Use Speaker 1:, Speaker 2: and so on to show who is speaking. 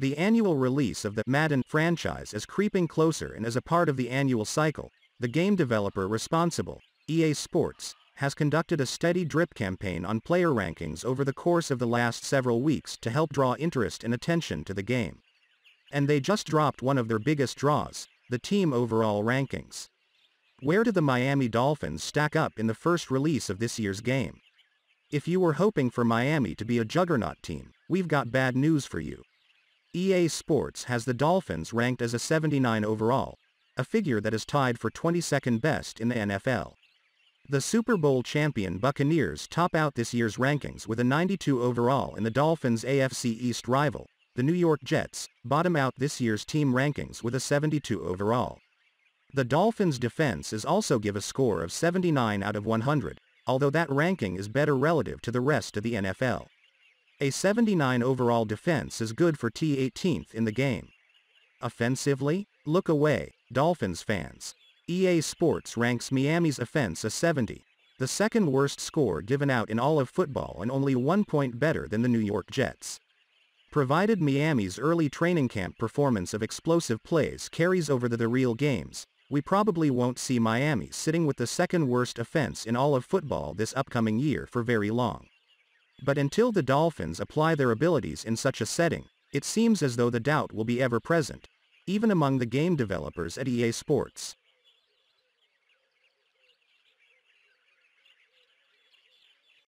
Speaker 1: The annual release of the Madden franchise is creeping closer and as a part of the annual cycle, the game developer responsible, EA Sports, has conducted a steady drip campaign on player rankings over the course of the last several weeks to help draw interest and attention to the game. And they just dropped one of their biggest draws, the team overall rankings. Where do the Miami Dolphins stack up in the first release of this year's game? If you were hoping for Miami to be a juggernaut team, we've got bad news for you. EA Sports has the Dolphins ranked as a 79 overall, a figure that is tied for 22nd best in the NFL. The Super Bowl champion Buccaneers top out this year's rankings with a 92 overall and the Dolphins' AFC East rival, the New York Jets, bottom out this year's team rankings with a 72 overall. The Dolphins' defense is also give a score of 79 out of 100, although that ranking is better relative to the rest of the NFL. A 79 overall defense is good for T18th in the game. Offensively, look away, Dolphins fans. EA Sports ranks Miami's offense a 70, the second worst score given out in all of football and only one point better than the New York Jets. Provided Miami's early training camp performance of explosive plays carries over to the real games, we probably won't see Miami sitting with the second worst offense in all of football this upcoming year for very long. But until the Dolphins apply their abilities in such a setting, it seems as though the doubt will be ever present, even among the game developers at EA Sports.